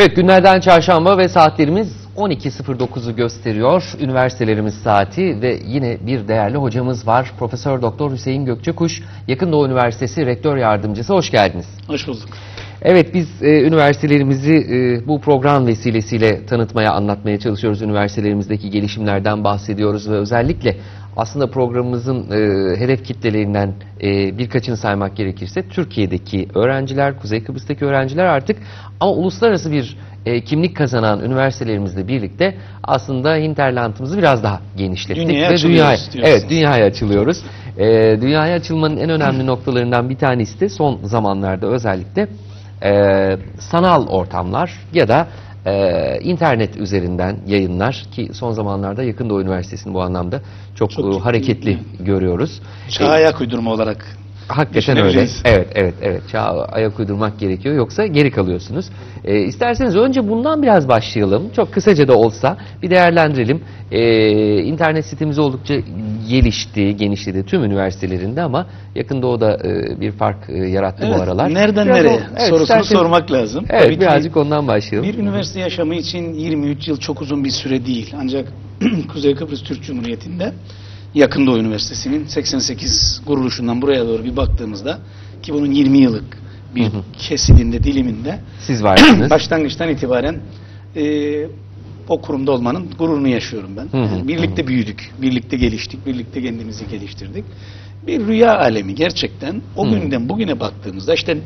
Evet günlerden çarşamba ve saatlerimiz 12.09'u gösteriyor. Üniversitelerimiz saati ve yine bir değerli hocamız var. Profesör Doktor Hüseyin Gökçekuş, Yakın Doğu Üniversitesi Rektör Yardımcısı. Hoş geldiniz. Hoş bulduk. Evet biz e, üniversitelerimizi e, bu program vesilesiyle tanıtmaya, anlatmaya çalışıyoruz. Üniversitelerimizdeki gelişimlerden bahsediyoruz ve özellikle aslında programımızın e, hedef kitlelerinden e, birkaçını saymak gerekirse Türkiye'deki öğrenciler, Kuzey Kıbrıs'taki öğrenciler artık ama uluslararası bir e, kimlik kazanan üniversitelerimizle birlikte aslında hinterlandımızı biraz daha genişlettik Dünyaya ve dünyaya, evet dünyaya açılıyoruz. E, dünyaya açılmanın en önemli noktalarından bir tanesi de son zamanlarda özellikle e, sanal ortamlar ya da e, internet üzerinden yayınlar ki son zamanlarda Yakın Doğu Üniversitesi'ni bu anlamda çok, Çok e, hareketli görüyoruz. Çağa ayak uydurma olarak. Hakikaten öyle. Evet, evet, evet. Çağa ayak uydurmak gerekiyor. Yoksa geri kalıyorsunuz. Ee, isterseniz önce bundan biraz başlayalım. Çok kısaca da olsa bir değerlendirelim. Ee, internet sitemiz oldukça gelişti, genişledi tüm üniversitelerinde ama yakın doğuda e, bir fark e, yarattı bu aralar. Nereden Biraz nereye o- evet, sorusunu sormak lazım. Evet, Tabii birazcık ondan başlayalım. bir üniversite yaşamı için 23 yıl çok uzun bir süre değil. Ancak Kuzey Kıbrıs Türk Cumhuriyeti'nde Yakın Doğu Üniversitesi'nin 88 kuruluşundan buraya doğru bir baktığımızda ki bunun 20 yıllık bir kesidinde, diliminde Siz varsınız. başlangıçtan itibaren e, o kurumda olmanın gururunu yaşıyorum ben. Hı hı, Yani birlikte büyüdük, birlikte geliştik, birlikte kendimizi geliştirdik. Bir rüya alemi gerçekten o Hı. günden bugüne baktığımızda işte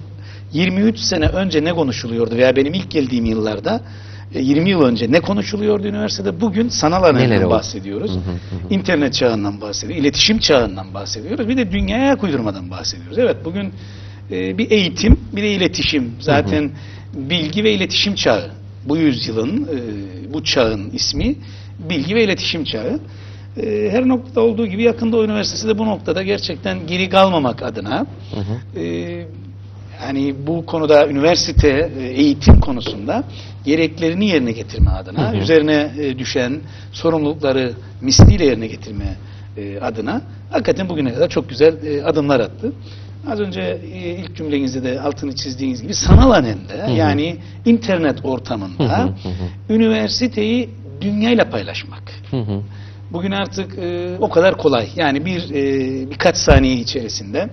23 sene önce ne konuşuluyordu veya benim ilk geldiğim yıllarda 20 yıl önce ne konuşuluyordu üniversitede bugün sanal alemden bahsediyoruz. Hı hı, hı. İnternet çağından bahsediyoruz, iletişim çağından bahsediyoruz. Bir de dünyaya ayak uydurmadan bahsediyoruz. Evet bugün e, bir eğitim, bir de iletişim. Zaten bilgi ve iletişim çağı. Bu yüzyılın, e, bu çağın ismi bilgi ve iletişim çağı. E, her noktada olduğu gibi yakında üniversitesi de bu noktada gerçekten geri kalmamak adına Hı hı. e, yani bu konuda üniversite e, eğitim konusunda gereklerini yerine getirme adına Hı hı. üzerine e, düşen sorumlulukları misliyle yerine getirme e, adına hakikaten bugüne kadar çok güzel adımlar attı. Az önce ilk cümlenizde de altını çizdiğiniz gibi sanal alemde hı. yani internet Hı ortamında hı, hı hı. üniversiteyi dünyayla paylaşmak. Hı hı. Bugün artık e, o kadar kolay. Yani bir e, birkaç saniye içerisinde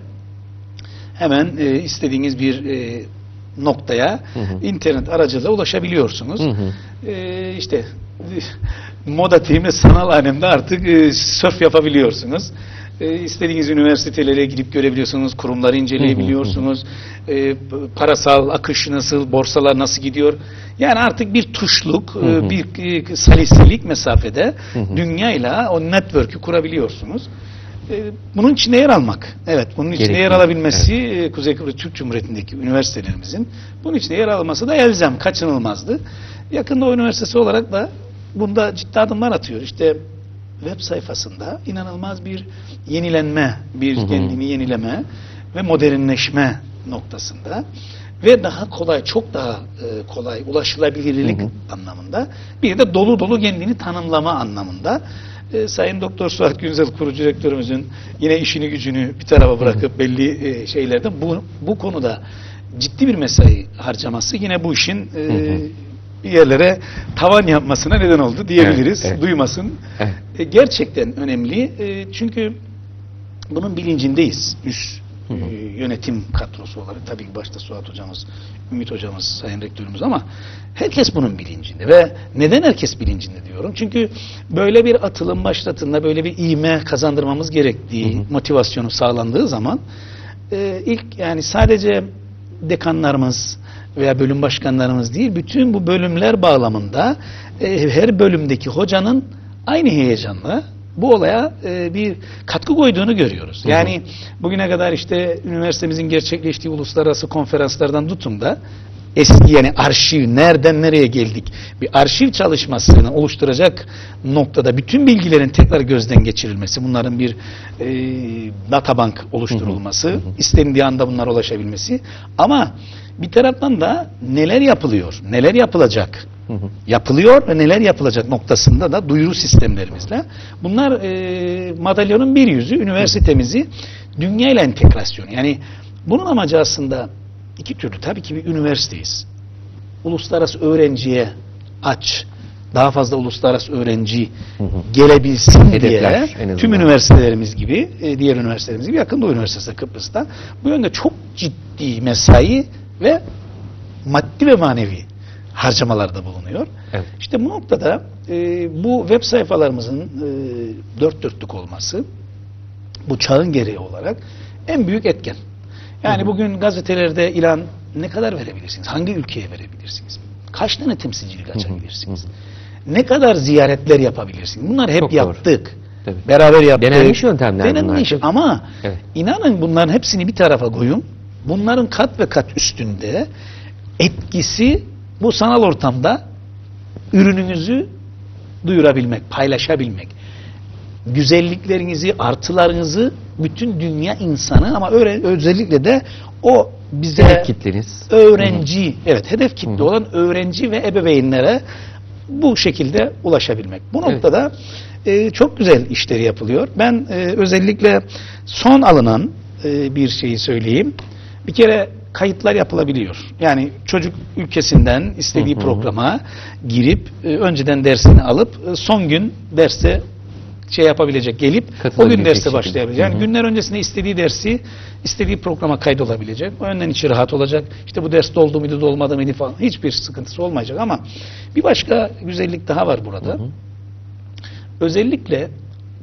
hemen e, istediğiniz bir e, noktaya Hı hı. internet aracılığıyla ulaşabiliyorsunuz. Hı hı. E, işte moda deyimle sanal alemde artık e, surf yapabiliyorsunuz. E, istediğiniz üniversitelere gidip görebiliyorsunuz, kurumları inceleyebiliyorsunuz. E, parasal akış nasıl, borsalar nasıl gidiyor. Yani artık bir tuşluk, e, bir e, saliselik mesafede dünyayla o network'ü kurabiliyorsunuz. E, Bunun içinde yer almak. Evet, bunun içinde Gerekli. yer alabilmesi e, Kuzey Kıbrıs Türk Cumhuriyeti'ndeki üniversitelerimizin bunun içinde yer alması da elzem, kaçınılmazdı. Yakında o üniversitesi olarak da bunda ciddi adımlar atıyor. İşte web sayfasında inanılmaz bir yenilenme, bir Hı hı. kendini yenileme ve modernleşme noktasında ve daha kolay, çok daha e, kolay ulaşılabilirlik Hı hı. anlamında bir de dolu dolu kendini tanımlama anlamında e, Sayın Doktor Suat Günzel kurucu rektörümüzün yine işini gücünü bir tarafa bırakıp belli e, şeylerden bu, bu konuda ciddi bir mesai harcaması yine bu işin e, Hı hı. bir yerlere tavan yapmasına neden oldu diyebiliriz. Evet, evet. Duymasın. Evet. E, gerçekten önemli. E, çünkü bunun bilincindeyiz. Üst Hı hı. e, yönetim kadrosu olarak tabii ki başta Suat hocamız, Ümit hocamız, sayın rektörümüz ama herkes bunun bilincinde ve neden herkes bilincinde diyorum? Çünkü böyle bir atılım başlatında böyle bir iğme kazandırmamız gerektiği Hı hı. motivasyonu sağlandığı zaman e, ilk yani sadece dekanlarımız veya bölüm başkanlarımız değil bütün bu bölümler bağlamında e, her bölümdeki hocanın aynı heyecanla bu olaya e, bir katkı koyduğunu görüyoruz. Hı hı. Yani bugüne kadar işte üniversitemizin gerçekleştiği uluslararası konferanslardan tutun da eski yani arşiv nereden nereye geldik bir arşiv çalışmasını oluşturacak noktada bütün bilgilerin tekrar gözden geçirilmesi bunların bir e, databank oluşturulması Hı hı. istendiği anda bunlar ulaşabilmesi ama bir taraftan da neler yapılıyor neler yapılacak Hı hı. yapılıyor ve neler yapılacak noktasında da duyuru sistemlerimizle. Bunlar e, madalyonun bir yüzü üniversitemizi dünya ile entegrasyonu. Yani bunun amacı aslında iki türlü. Tabii ki bir üniversiteyiz. uluslararası öğrenciye aç, daha fazla uluslararası öğrenci gelebilsin Hedefler diye tüm üniversitelerimiz gibi, e, diğer üniversitelerimiz gibi yakın Doğu Üniversitesi Kıbrıs'ta bu yönde çok ciddi mesai ve maddi ve manevi harcamalarda bulunuyor. Evet. İşte bu noktada e, bu web sayfalarımızın e, dört dörtlük olması bu çağın gereği olarak en büyük etken. Yani bugün gazetelerde ilan ne kadar verebilirsiniz? Hangi ülkeye verebilirsiniz? Kaç tane temsilcilik açabilirsiniz? Ne kadar ziyaretler yapabilirsiniz? Bunlar hep Çok doğru. yaptık. Tabii. Beraber yaptık. Denenmiş yöntemler bunlar. Denenmiş ama Evet. inanın bunların hepsini bir tarafa koyun. Bunların kat ve kat üstünde etkisi bu sanal ortamda ürününüzü duyurabilmek, paylaşabilmek. Güzelliklerinizi, artılarınızı bütün dünya insanı ama öyle, özellikle de o bize Hedef kitleniz. öğrenci, evet hedef kitle olan öğrenci ve ebeveynlere bu şekilde ulaşabilmek. Bu Evet. noktada e, çok güzel işleri yapılıyor. Ben e, özellikle son alınan e, bir şeyi söyleyeyim. Bir kere kayıtlar yapılabiliyor. Yani çocuk ülkesinden istediği programa girip e, önceden dersini alıp e, son gün derste şey yapabilecek gelip o gün derste şekilde. başlayabilecek. Yani Hı hı. günler öncesinde istediği dersi istediği programa kaydolabilecek. O yönden içi rahat olacak. İşte bu ders doldu muydu dolmadı mıydı falan hiçbir sıkıntısı olmayacak ama bir başka güzellik daha var burada. Özellikle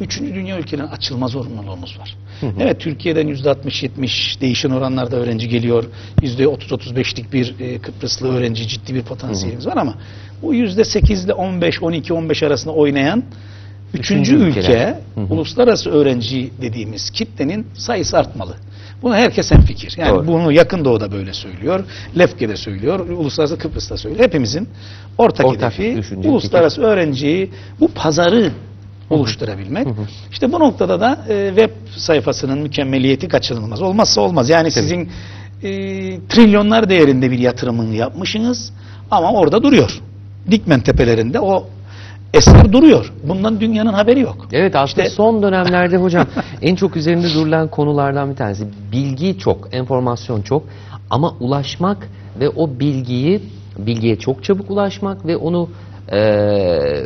Üçüncü dünya ülkelerine açılma zorunluluğumuz var. Evet Türkiye'den yüzde 60-70 değişen oranlarda öğrenci geliyor. Yüzde 30-35'lik bir e, Kıbrıslı öğrenci ciddi bir potansiyelimiz var ama bu yüzde 8 ile 15, 12, 15 arasında oynayan üçüncü, Üçüncü ülke ülkeler. Hı hı. uluslararası öğrenci dediğimiz kitlenin sayısı artmalı. Buna herkes fikir. Yani Doğru. bunu yakın doğuda böyle söylüyor. Lefke'de söylüyor. Uluslararası Kıbrıs'ta söylüyor. Hepimizin ortak, Ortak hedefi uluslararası öğrenciyi bu pazarı oluşturabilmek. İşte bu noktada da e, web sayfasının mükemmeliyeti kaçınılmaz. Olmazsa olmaz. Yani sizin e, trilyonlar değerinde bir yatırımını yapmışsınız ama orada duruyor. Dikmen tepelerinde o eser duruyor. Bundan dünyanın haberi yok. Evet aslında İşte- son dönemlerde hocam en çok üzerinde durulan konulardan bir tanesi. Bilgi çok, enformasyon çok ama ulaşmak ve o bilgiyi bilgiye çok çabuk ulaşmak ve onu eee,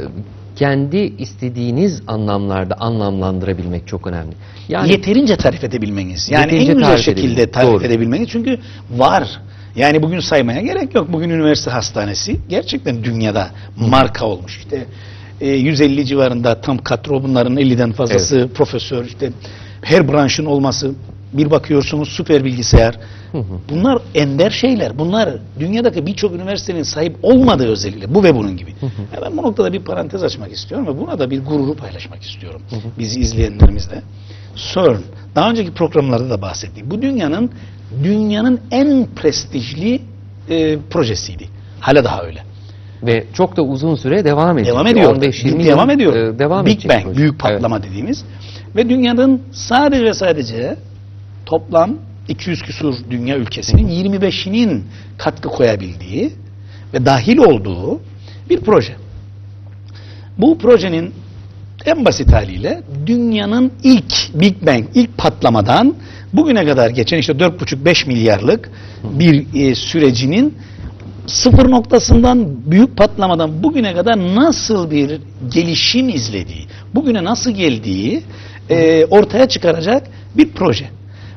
kendi istediğiniz anlamlarda anlamlandırabilmek çok önemli. Yani yeterince tarif edebilmeniz. Yani Yeterince en güzel tarif şekilde tarif Doğru. edebilmeniz. Çünkü var. Yani bugün saymaya gerek yok. Bugün üniversite hastanesi gerçekten dünyada marka olmuş. İşte e, 150 civarında tam kadro bunların 50'den fazlası profesör işte her branşın olması bir bakıyorsunuz süper bilgisayar. Bunlar ender şeyler. Bunlar dünyadaki birçok üniversitenin sahip olmadığı özellikle bu ve bunun gibi. Ya ben bu noktada bir parantez açmak istiyorum ve buna da bir gururu paylaşmak istiyorum. Bizi izleyenlerimizle. CERN, daha önceki programlarda da bahsettik. Bu dünyanın dünyanın en prestijli e, projesiydi. Hala daha öyle. ve çok da uzun süre devam ediyor. Devam ediyor. 15-20 devam yıl, ediyor. e, devam Big Bang, proje. büyük Evet. patlama dediğimiz ve dünyanın sadece ve sadece toplam 200 küsur dünya ülkesinin 25'inin katkı koyabildiği ve dahil olduğu bir proje. Bu projenin en basit haliyle dünyanın ilk Big Bang, ilk patlamadan bugüne kadar geçen işte 4,5-5 milyarlık bir e, sürecinin sıfır noktasından büyük patlamadan bugüne kadar nasıl bir gelişim izlediği, bugüne nasıl geldiği e, ortaya çıkaracak bir proje.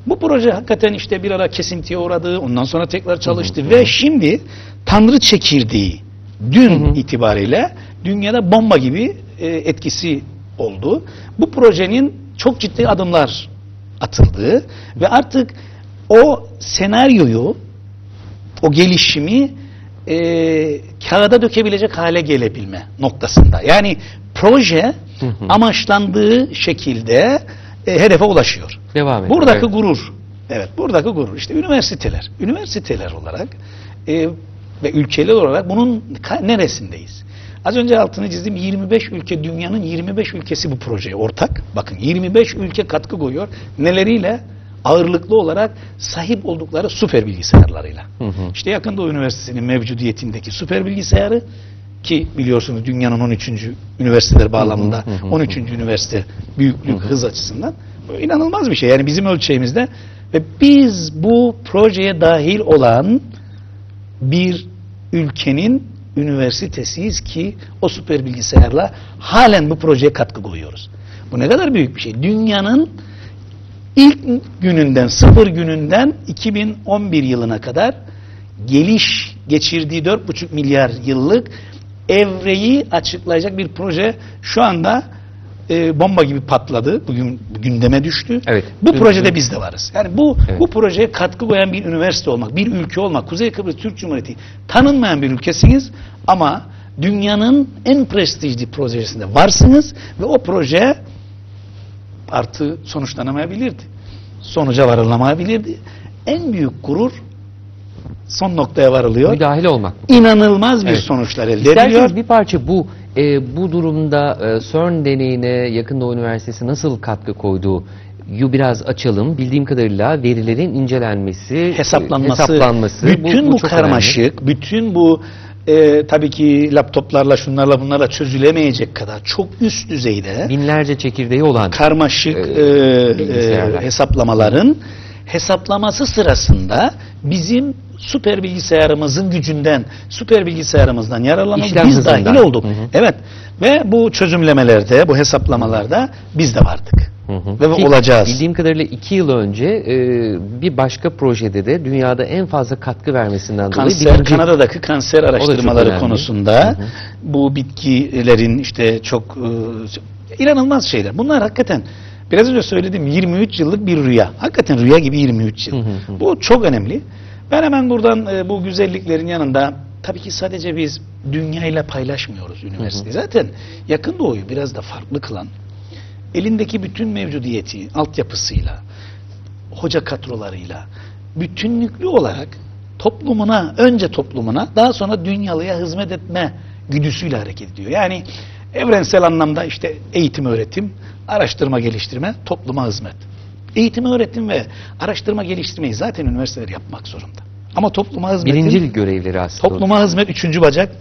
Bu proje hakikaten işte bir ara kesintiye uğradı, ondan sonra tekrar çalıştı ve şimdi Tanrı çekirdeği dün itibariyle dünyada bomba gibi e, etkisi oldu. Bu projenin çok ciddi adımlar atıldığı ve artık o senaryoyu o gelişimi e, kağıda dökebilecek hale gelebilme noktasında. Yani proje amaçlandığı şekilde e, hedefe ulaşıyor. Devam ediyor. Buradaki Evet. gurur. Evet, buradaki gurur. İşte üniversiteler. Üniversiteler olarak e, ve ülkeler olarak bunun neresindeyiz? Az önce altını çizdim 25 ülke dünyanın 25 ülkesi bu projeye ortak. Bakın 25 ülke katkı koyuyor. Neleriyle? Ağırlıklı olarak sahip oldukları süper bilgisayarlarıyla. İşte yakında o üniversitenin mevcudiyetindeki süper bilgisayarı ki biliyorsunuz dünyanın 13. üniversiteler bağlamında 13. üniversite büyüklük hız açısından inanılmaz bir şey. Yani bizim ölçeğimizde ve biz bu projeye dahil olan bir ülkenin üniversitesiyiz ki o süper bilgisayarla halen bu projeye katkı koyuyoruz. Bu ne kadar büyük bir şey. Dünyanın ilk gününden, sıfır gününden 2011 yılına kadar geliş geçirdiği 4,5 milyar yıllık evreyi açıklayacak bir proje şu anda e, bomba gibi patladı. Bugün gündeme düştü. Evet. Bu Dün- projede dün- biz de varız. Yani bu Evet. bu projeye katkı koyan bir üniversite olmak, bir ülke olmak, Kuzey Kıbrıs Türk Cumhuriyeti tanınmayan bir ülkesiniz ama dünyanın en prestijli projesinde varsınız ve o proje artı sonuçlanamayabilirdi. Sonuca varılamayabilirdi. En büyük gurur son noktaya varılıyor. Müdahil olmak. İnanılmaz bir Evet. sonuçlar elde İsterseniz ediliyor. bir parça bu e, bu durumda e, CERN deneyine Yakın Doğu Üniversitesi nasıl katkı koyduğu yu biraz açalım. Bildiğim kadarıyla verilerin incelenmesi, e, hesaplanması, hesaplanması bütün bu, çok karmaşık, bütün bu e, tabii ki laptoplarla şunlarla bunlarla çözülemeyecek kadar çok üst düzeyde önemli. Binlerce çekirdeği olan karmaşık e, e, e, hesaplamaların hesaplaması sırasında bizim süper bilgisayarımızın gücünden, süper bilgisayarımızdan yararlanalım. İşlem Biz hızından. dahil olduk. Hı hı. Evet. Ve bu çözümlemelerde, bu hesaplamalarda biz de vardık. Hı hı. Ve Ki olacağız. Bildiğim kadarıyla iki yıl önce e, bir başka projede de dünyada en fazla katkı vermesinden dolayı Kanser, birinci- Kanada'daki kanser araştırmaları konusunda bu bitkilerin işte çok e, inanılmaz şeyler. Bunlar hakikaten biraz önce söylediğim 23 yıllık bir rüya. Hakikaten rüya gibi 23 yıl. Hı hı hı. Bu çok önemli. Ben hemen buradan e, bu güzelliklerin yanında tabii ki sadece biz dünyayla paylaşmıyoruz üniversiteyi. Zaten yakın doğuyu biraz da farklı kılan elindeki bütün mevcudiyeti altyapısıyla hoca kadrolarıyla bütünlüklü olarak toplumuna, önce toplumuna, daha sonra dünyalıya hizmet etme güdüsüyle hareket ediyor. Yani evrensel anlamda işte eğitim, öğretim, araştırma, geliştirme, topluma hizmet. Eğitim, öğretim ve araştırma, geliştirmeyi zaten üniversiteler yapmak zorunda. Ama topluma hizmetin, Birincil görevleri aslında. topluma hizmet üçüncü bacak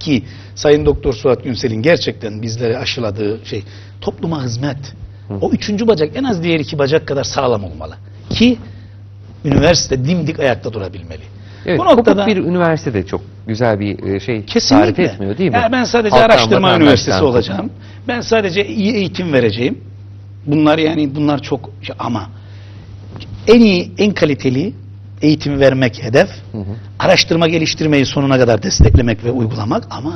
ki Sayın Doktor Suat Günsel'in gerçekten bizlere aşıladığı şey topluma hizmet. O üçüncü bacak en az diğer iki bacak kadar sağlam olmalı. Ki üniversite dimdik ayakta durabilmeli. Evet, Bu noktada bir üniversite de çok güzel bir e, şey kesinlikle. tarif etmiyor değil mi? Yani ben sadece Halktan, araştırma üniversitesi olacağım. Ben sadece iyi eğitim vereceğim. Bunlar yani bunlar çok ama en iyi, en kaliteli eğitimi vermek hedef. Hı hı. Araştırma geliştirmeyi sonuna kadar desteklemek ve uygulamak ama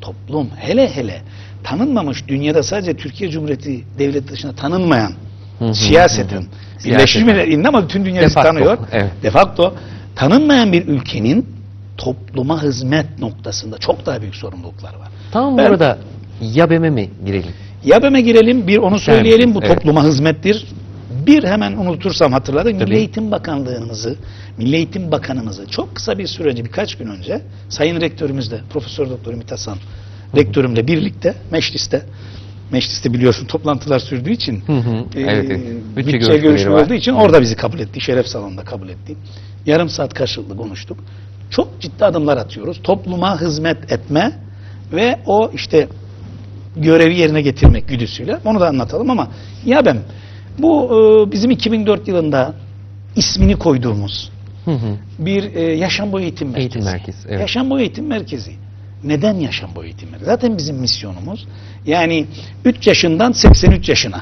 toplum hele hele tanınmamış dünyada sadece Türkiye Cumhuriyeti devlet dışında tanınmayan Hı hı, siyaseten hı hı. Birleşmiş. Milletler'in ama bütün dünya De bizi facto, tanıyor. evet. De facto tanınmayan bir ülkenin topluma hizmet noktasında çok daha büyük sorumluluklar var. Tam Ben- burada YABEM'e mi girelim? YABEM'e girelim bir onu söyleyelim bu? Evet. topluma hizmettir. Bir hemen unutursam hatırladım. Tabii. Milli Eğitim Bakanlığımızı, Milli Eğitim Bakanımızı çok kısa bir sürece birkaç gün önce Sayın Rektörümüzle Profesör Doktor Ümit Hasan rektörümle birlikte mecliste mecliste biliyorsun toplantılar sürdüğü için Hı hı. e, Evet, evet. Bütçe bütçe, görüşme olduğu için orada bizi kabul etti. Şeref salonunda kabul etti. Yarım saat karşılıklı konuştuk. Çok ciddi adımlar atıyoruz. Topluma hizmet etme ve o işte görevi yerine getirmek güdüsüyle. Onu da anlatalım ama ya ben bu e, bizim 2004 yılında ismini koyduğumuz Hı hı. bir e, yaşam boyu eğitim merkezi. Eğitim merkezi, evet. Yaşam boyu eğitim merkezi. Neden yaşam boyu eğitim merkezi? Zaten bizim misyonumuz yani 3 yaşından 83 yaşına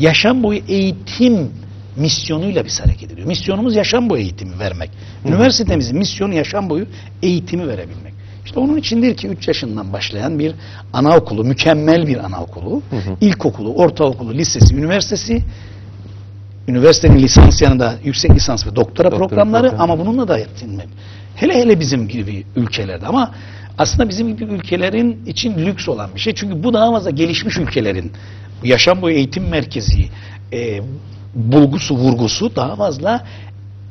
yaşam boyu eğitim misyonuyla biz hareket ediyoruz. Misyonumuz yaşam boyu eğitimi vermek. Üniversitemizin misyonu yaşam boyu eğitimi verebilmek. İşte onun içindir ki 3 yaşından başlayan bir anaokulu, mükemmel bir anaokulu, Hı hı. ilkokulu, ortaokulu, lisesi, üniversitesi, üniversitenin lisans yanında yüksek lisans ve doktora, Doktora programları programı. ama bununla da yetinmem. Hele hele bizim gibi ülkelerde ama aslında bizim gibi ülkelerin için lüks olan bir şey. Çünkü bu daha fazla gelişmiş ülkelerin yaşam boyu eğitim merkezi e, bulgusu, vurgusu daha fazla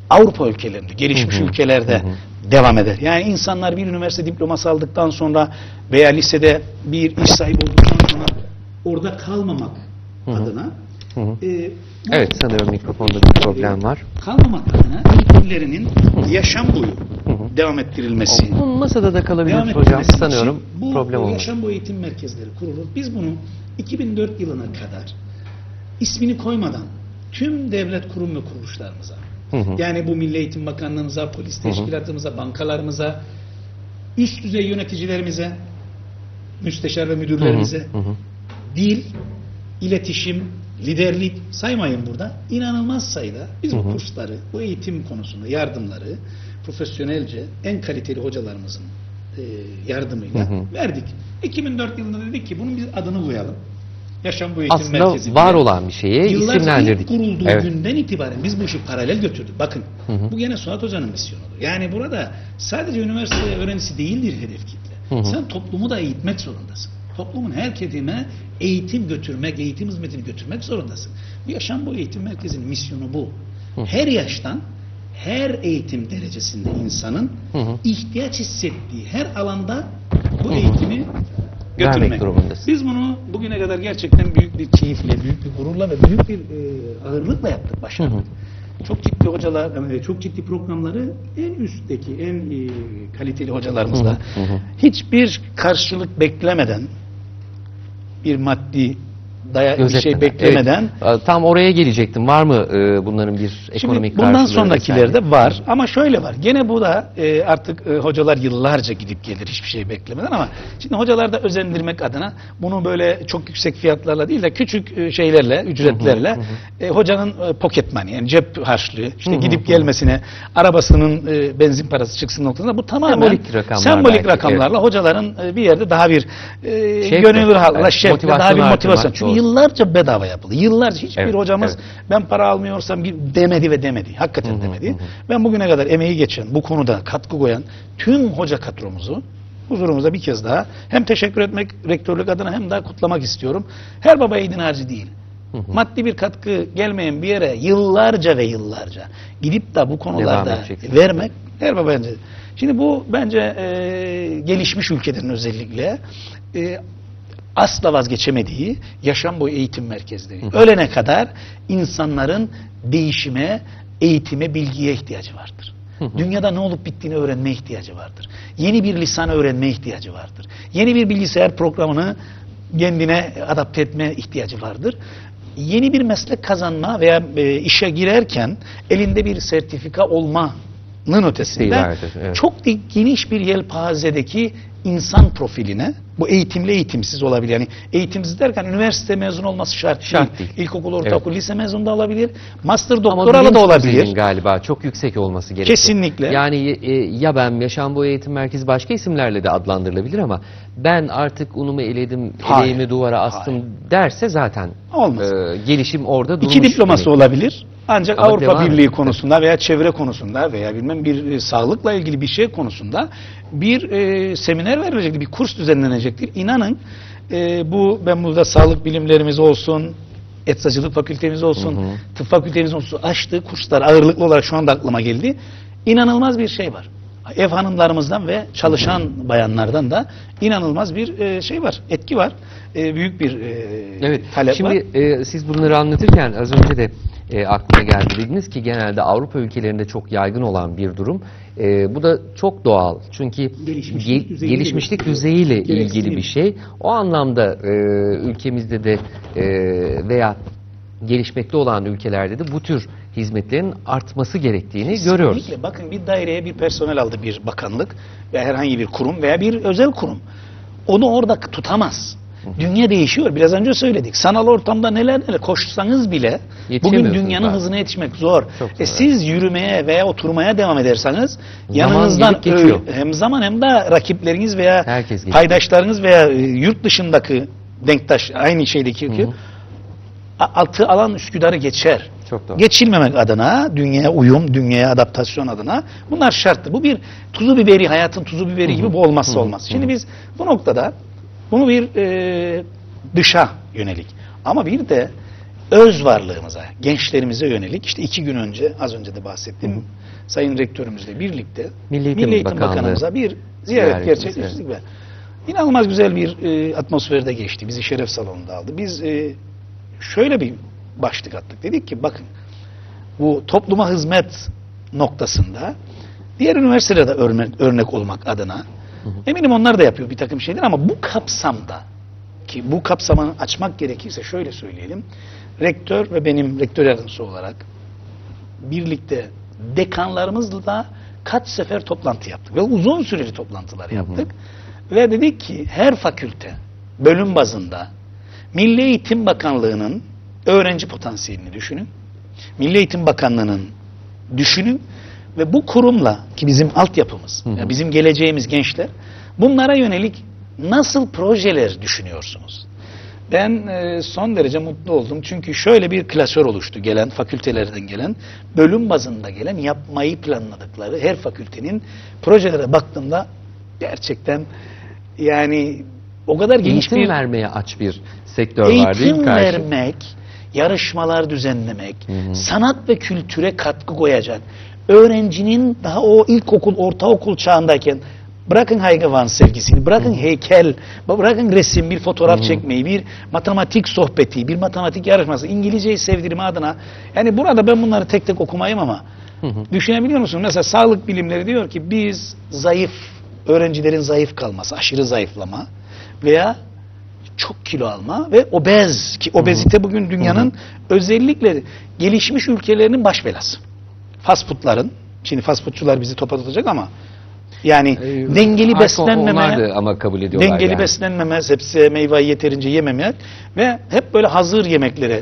Avrupa ülkelerinde, gelişmiş Hı hı, ülkelerde hı hı. devam eder. Yani insanlar bir üniversite diploması aldıktan sonra veya lisede bir iş sahibi olduktan sonra orada kalmamak Hı hı. adına Hı hı. e, Evet sanıyorum mikrofonda bir problem var. kalmamak adına eğitimlerinin yaşam boyu. Devam ettirilmesi. Bunun masada da kalabilir hocam. Sanıyorum bu, problem bu olmaz. yaşam boyu eğitim merkezleri kurulur. Biz bunu 2004 yılına kadar ismini koymadan tüm devlet kurum ve kuruluşlarımıza Hı hı. yani bu Milli Eğitim Bakanlığımıza, polis teşkilatımıza, bankalarımıza üst düzey yöneticilerimize, müsteşar ve müdürlerimize Hı hı. dil, iletişim, liderlik saymayın burada. İnanılmaz sayıda biz bu kursları, bu eğitim konusunda yardımları profesyonelce en kaliteli hocalarımızın e, yardımıyla Hı hı. verdik. 2004 yılında dedik ki bunun bir adını koyalım. Yaşam bu eğitim Aslında merkezi. var olan bir şeyi Yıllarca ilk isimlendirdik. kurulduğu Evet. günden itibaren biz bu işi paralel götürdük. Bakın Hı hı. bu gene Suat Hoca'nın misyonudur. Yani burada sadece üniversite öğrencisi değildir hedef kitle. Hı hı. Sen toplumu da eğitmek zorundasın. Toplumun her kedime eğitim götürmek, eğitim hizmetini götürmek zorundasın. Bu yaşam bu eğitim merkezinin misyonu bu. Hı. Her yaştan her eğitim derecesinde insanın Hı hı. ihtiyaç hissettiği her alanda bu eğitimi götürmek. Vermek durumundasın. Biz bunu bugüne kadar gerçekten büyük bir keyifle, büyük bir gururla ve büyük bir e, ağırlıkla yaptık başardık. Hı hı. Çok ciddi hocalar, e, çok ciddi programları en üstteki, en e, kaliteli hocalarımızla Hı hı, hı hı. hiçbir karşılık beklemeden bir maddi daya, bir şey beklemeden Evet. Tam oraya gelecektim. Var mı e, bunların bir ekonomik Şimdi bundan sonrakilerde vesaire? var ama şöyle var. Gene bu da e, artık e, hocalar yıllarca gidip gelir hiçbir şey beklemeden ama şimdi hocalarda özendirmek adına bunu böyle çok yüksek fiyatlarla değil de küçük e, şeylerle, ücretlerle e, hocanın e, pocket money yani cep harçlığı işte Hı hı, gidip hı. gelmesine arabasının e, benzin parası çıksın noktasında bu tamamen Sembolik rakamlar sembolik belki, rakamlarla hocaların e, bir yerde daha bir e, Şevkle, gönüllü halkla evet, şevkle daha bir motivasyon. Çünkü doğru. yıllarca bedava yapıldı. Yıllarca hiçbir Evet, hocamız evet. ben para almıyorsam demedi ve demedi. Hakikaten Hı hı, demedi. hı hı. Ben bugüne kadar emeği geçen, bu konuda katkı koyan tüm hoca kadromuzu huzurumuza bir kez daha hem teşekkür etmek rektörlük adına hem daha kutlamak istiyorum. Her baba yiğidin harcı değil. Maddi bir katkı gelmeyen bir yere yıllarca ve yıllarca gidip de bu konularda vermek her baba bence. Şimdi bu bence e, gelişmiş ülkelerin özellikle e, asla vazgeçemediği yaşam boyu eğitim merkezleri. Ölene kadar insanların değişime, eğitime, bilgiye ihtiyacı vardır. Dünyada ne olup bittiğini öğrenmeye ihtiyacı vardır. Yeni bir lisan öğrenmeye ihtiyacı vardır. Yeni bir bilgisayar programını kendine adapte etme ihtiyacı vardır. Yeni bir meslek kazanma veya e, işe girerken elinde bir sertifika olmanın ötesinde vardır, evet. çok geniş bir yelpazedeki insan profiline bu eğitimli eğitimsiz olabilir. Yani eğitimsiz derken üniversite mezunu olması şart, Şart değil. değil. İlkokul, ortaokul, lise mezunu da olabilir. Master doktoralı da olabilir. galiba çok yüksek olması gerekiyor. Kesinlikle. Yani e, ya ben Yaşam Boyu Eğitim Merkezi başka isimlerle de adlandırılabilir ama ben artık unumu eledim, Hayır. eleğimi duvara astım derse zaten Olmaz. e, gelişim orada durmuş. İki diploması demek. olabilir. Ancak Ama Avrupa Birliği et. konusunda veya çevre konusunda veya bilmem bir e, sağlıkla ilgili bir şey konusunda bir e, seminer verilecektir, bir kurs düzenlenecektir. İnanın e, bu ben burada sağlık bilimlerimiz olsun, eczacılık fakültemiz olsun, Hı hı. tıp fakültemiz olsun açtığı kurslar ağırlıklı olarak şu anda aklıma geldi. İnanılmaz bir şey var. Ev hanımlarımızdan ve çalışan bayanlardan da inanılmaz bir e, şey var, etki var. E, büyük bir e, Evet. talep Şimdi var. e, siz bunları anlatırken az önce de e, aklıma geldi. Dediniz ki genelde Avrupa ülkelerinde çok yaygın olan bir durum. E, bu da çok doğal. Çünkü Gelişmişlik ge- düzeyiyle gelişmişlik düzeyiyle ilgili bir şey. O anlamda e, ülkemizde de e, veya gelişmekte olan ülkelerde de bu tür hizmetlerin artması gerektiğini görüyoruz. Kesinlikle. Bakın bir daireye bir personel aldı bir bakanlık veya herhangi bir kurum veya bir özel kurum. Onu orada tutamaz. Dünya değişiyor. Biraz önce söyledik. Sanal ortamda neler neler koşsanız bile bugün dünyanın bazen. hızına yetişmek zor. E siz yürümeye veya oturmaya devam ederseniz Zaman yanınızdan gelip geçiyor. hem zaman hem de rakipleriniz veya paydaşlarınız veya e, yurt dışındaki denktaş aynı şeydeki Hı altı alan Üsküdar'ı geçer. Çok doğru. Geçilmemek adına, dünyaya uyum, dünyaya adaptasyon adına bunlar şarttır. Bu bir tuzu biberi, hayatın tuzu biberi gibi bu olmazsa olmaz. Şimdi biz bu noktada bunu bir e, dışa yönelik ama bir de öz varlığımıza, gençlerimize yönelik işte iki gün önce az önce de bahsettim. Sayın Rektörümüzle birlikte Milli Eğitim Bakanlığı Bakanımıza bir ziyaret gerçekleştirdik ve inanılmaz güzel bir e, atmosferde geçti. Bizi şeref salonunda aldı. Biz e, şöyle bir başlık attık. Dedik ki bakın bu topluma hizmet noktasında diğer üniversitelere de örnek, örnek olmak adına eminim onlar da yapıyor bir takım şeyler ama bu kapsamda ki bu kapsamı açmak gerekirse şöyle söyleyelim. Rektör ve benim rektör yardımcısı olarak birlikte dekanlarımızla kaç sefer toplantı yaptık ve uzun süreli toplantılar yaptık. Ve dedik ki her fakülte bölüm bazında Milli Eğitim Bakanlığı'nın öğrenci potansiyelini düşünün. Milli Eğitim Bakanlığı'nın düşünün ve bu kurumla ki bizim altyapımız, Hı hı. ya bizim geleceğimiz gençler bunlara yönelik nasıl projeler düşünüyorsunuz? Ben e, son derece mutlu oldum çünkü şöyle bir klasör oluştu gelen fakültelerden gelen bölüm bazında gelen yapmayı planladıkları her fakültenin projelere baktığımda gerçekten yani o kadar geniş Eğitim bir vermeye aç bir sektör var değil mi eğitim vermek, yarışmalar düzenlemek, Hı hı. sanat ve kültüre katkı koyacak. Öğrencinin daha o ilkokul, ortaokul çağındayken bırakın hayvan sevgisini, bırakın heykel, bırakın resim, bir fotoğraf çekmeyi, bir matematik sohbeti, bir matematik yarışması, İngilizceyi sevdirme adına. Yani burada ben bunları tek tek okumayım ama Hı hı. düşünebiliyor musun? Mesela sağlık bilimleri diyor ki biz zayıf, öğrencilerin zayıf kalması, aşırı zayıflama veya çok kilo alma ve obez ki obezite bugün dünyanın özellikle gelişmiş ülkelerinin baş belası. Fast foodların, şimdi fast foodçular bizi topa tutacak ama yani Ee, dengeli beslenmeme, ama kabul ediyorlar dengeli yani. beslenmeme, sebze, meyveyi yeterince yememek ve hep böyle hazır yemeklere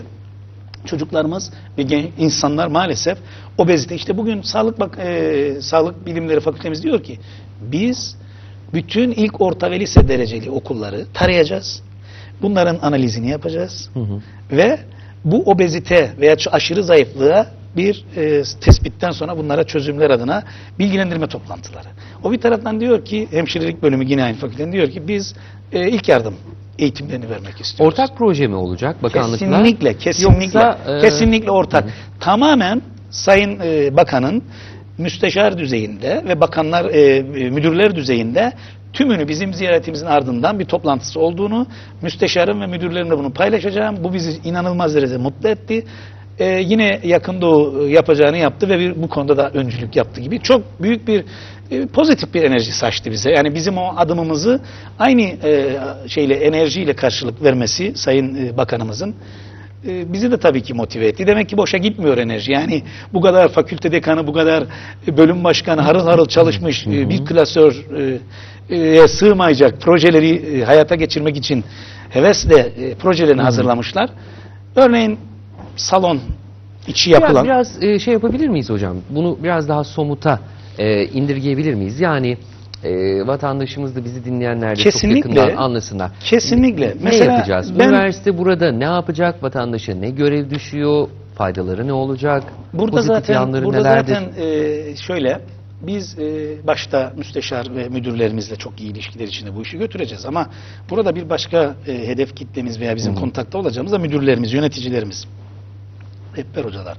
çocuklarımız ve gen- insanlar maalesef obezite. İşte bugün sağlık bak e, sağlık bilimleri fakültemiz diyor ki biz bütün ilk orta ve lise dereceli okulları tarayacağız. Bunların analizini yapacağız. Hı hı. Ve bu obezite veya aşırı zayıflığa bir e, tespitten sonra bunlara çözümler adına bilgilendirme toplantıları. O bir taraftan diyor ki hemşirelik bölümü yine aynı fakültenin diyor ki biz e, ilk yardım eğitimlerini vermek istiyoruz. Ortak proje mi olacak bakanlıkla? Kesinlikle, kesinlikle, Yoksa, e, kesinlikle ortak. Tamamen Sayın e, Bakan'ın müsteşar düzeyinde ve bakanlar, e, e, müdürler düzeyinde tümünü bizim ziyaretimizin ardından bir toplantısı olduğunu, müsteşarın ve müdürlerimle bunu paylaşacağım. Bu bizi inanılmaz derecede mutlu etti. E, yine yakın doğu e, yapacağını yaptı ve bir, bu konuda da öncülük yaptı gibi. Çok büyük bir e, pozitif bir enerji saçtı bize. Yani bizim o adımımızı aynı e, şeyle enerjiyle karşılık vermesi Sayın e, Bakanımızın e, bizi de tabii ki motive etti. Demek ki boşa gitmiyor enerji. Yani bu kadar fakülte dekanı, bu kadar bölüm başkanı harıl harıl çalışmış e, bir klasör e, e, sığmayacak projeleri e, hayata geçirmek için hevesle e, projelerini hazırlamışlar. Örneğin salon içi yapılan Biraz, biraz e, şey yapabilir miyiz hocam? Bunu biraz daha somuta e, indirgeyebilir miyiz? Yani e, vatandaşımız da bizi dinleyenler de Kesinlikle. çok yakından anlasınlar. kesinlikle Ne mesela yapacağız? ben Üniversite burada ne yapacak? Vatandaşa ne görev düşüyor? Faydaları ne olacak? Burada Pozitif zaten yanları burada nelerdir? zaten e, şöyle biz e, başta müsteşar ve müdürlerimizle çok iyi ilişkiler içinde bu işi götüreceğiz ama burada bir başka e, hedef kitlemiz veya bizim kontakta olacağımız da müdürlerimiz, yöneticilerimiz, rehber hocalar.